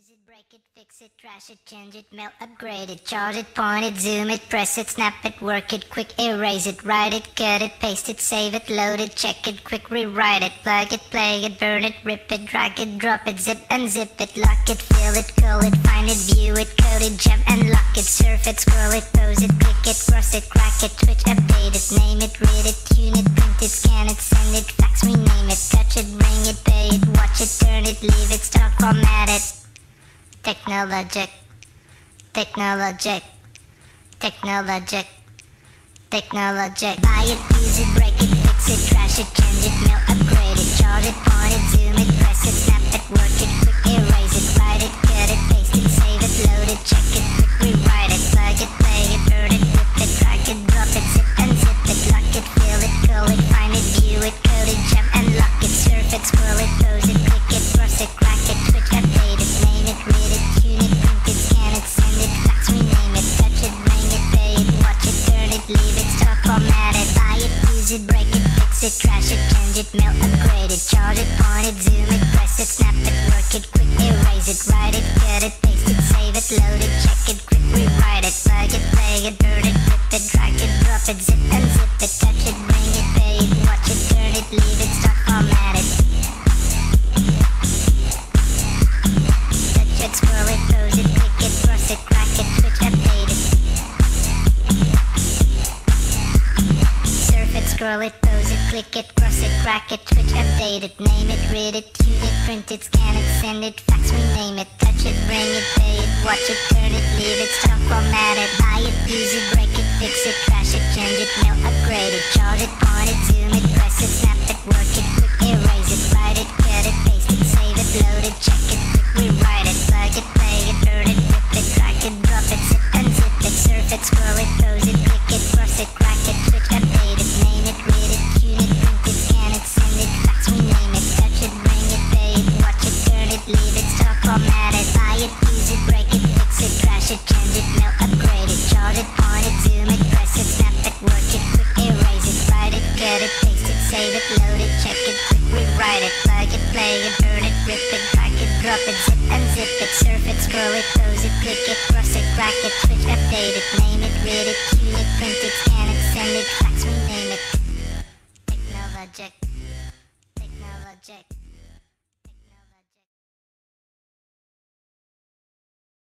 Use it, break it, fix it, trash it, change it, melt, upgrade it, charge it, point it, zoom it, press it, snap it, work it, quick erase it, write it, cut it, paste it, save it, load it, check it, quick rewrite it, plug it, play it, burn it, rip it, drag it, drop it, zip and unzip it, lock it, fill it, call it, find it, view it, code it, jump and lock it, surf it, scroll it, pose it, click it, cross it, crack it, switch, update it, name it, read it, tune it, print it, scan it, send it, fax, rename it, touch it, ring it, pay it, watch it, turn it, leave it, start, format. Technologic, technologic, technologic, technologic. Buy it, use it, break it, fix it, trash it, change it, mail, use it, break it, fix it, trash it, change it, melt, upgrade it, charge it, point it, zoom it, press it, snap it, work it, quick erase it, write it, cut it, paste it, save it, load it, check it, quick rewrite it, plug it, play it, burn it, rip it, drag it, drop it, zip unzip it, touch it, bring it, pay it, watch it, turn it, leave it, start, format scroll it, pose it, click it, cross it, crack it, switch, update it, name it, read it, tune it, print it, scan it, send it, fax, rename it, touch it, ring it, pay it, watch it, turn it, leave it, stop, format it, buy it, use it, break it, fix it, trash it, change it, mail, upgrade it, charge it, point it, zoom it, press it, snap it, work it, quick erase it, write it, cut it, paste it, save it, load it, check it, quick rewrite it, plug it, play it, burn it, rip it, drag it, drop it, zip unzip it, surf it, scroll it, pose it, click it, cross it, crack it, play it, burn it, rip it, drag it, drop it, zip unzip it, surf it, scroll it, pose it, click it, cross it, crack it, switch, update it, name it, read it, tune it, print it, scan it,